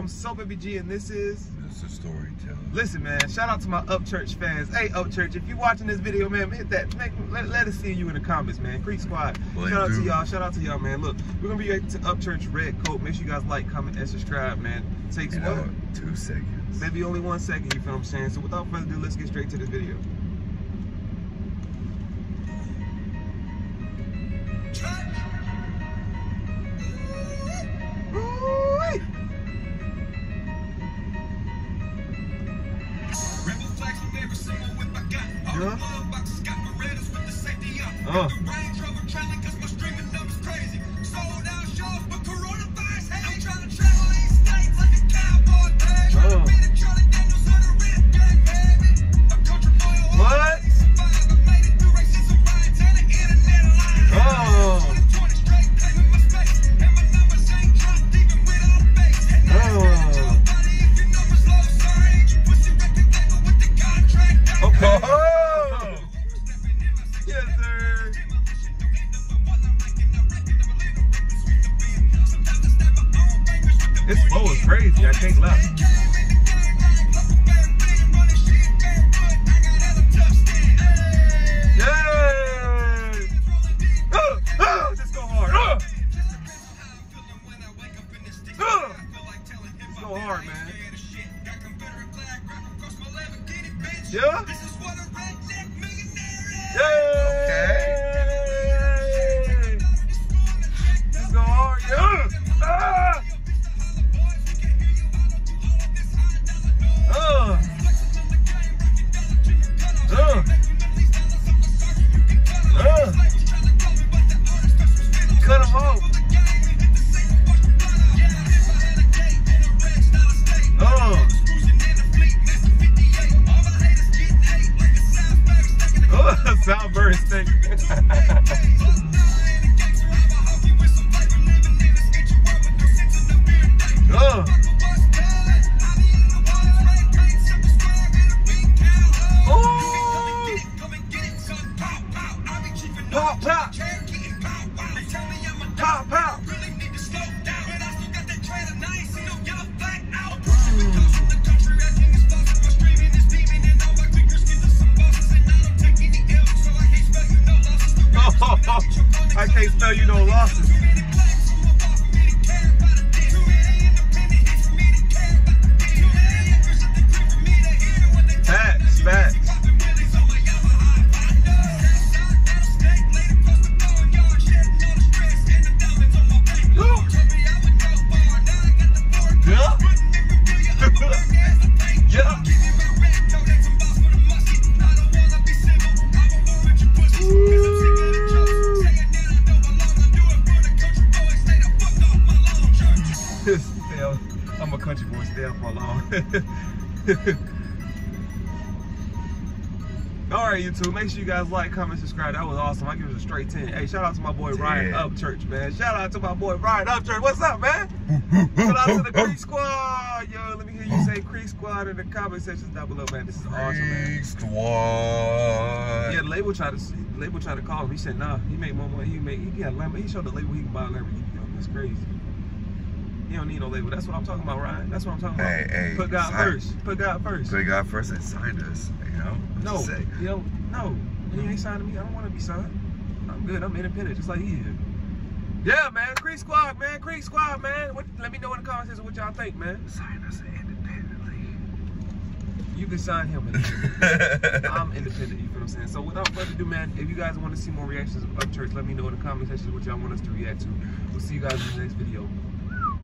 I'm So Baby G, and this is Mr. Storyteller. Listen, man, shout out to my Upchurch fans. Hey, Upchurch, if you're watching this video, man, hit that. Make, let, let us see you in the comments, man. Creek Squad. Please shout out to y'all. Shout out to y'all, man. Look, we're going to be reacting to Upchurch Redcoat. Make sure you guys like, comment, and subscribe, man. Takes what? two seconds. Maybe only one second, you feel what I'm saying? So without further ado, let's get straight to this video. Yeah. Uh. Uh. This flow is crazy. I can't laugh. Yay! Uh, uh, just go hard. Uh. Uh. Go hard, man. Yeah? Yay! Oh, sound very stink. uh. Ooh. Pop, pop. Pop, I can't spell you no losses. Stay out. I'm a country boy. Stay out for long. All right, YouTube. Make sure you guys like, comment, subscribe. That was awesome. I give it a straight 10. Hey, shout out to my boy Ryan. Upchurch, man. Shout out to my boy Ryan Upchurch. What's up, man? Shout out to the Creek Squad. Yo, let me hear you say Creek Squad in the comment section down below, man. This is awesome, man. Freak Squad. Yeah, the label tried to label tried to call him. He said, nah, he made more money. He make he got Lambo. He showed the label he can buy a Lamborghini. That's crazy. He don't need no label. That's what I'm talking about, Ryan. That's what I'm talking about. Hey, hey, Put God sign- first. Put God first. Put God first and signed us, you know? No, say. yo, no. He ain't signing me. I don't want to be signed. I'm good. I'm independent, just like he is. Yeah, man. Creek Squad, man. Creek Squad, man. What, let me know in the comments what y'all think, man. Sign us independently. You can sign him. independently. I'm independent, you feel what I'm saying? So without further ado, man, if you guys want to see more reactions of Upchurch, let me know in the comment section what y'all want us to react to. We'll see you guys in the next video.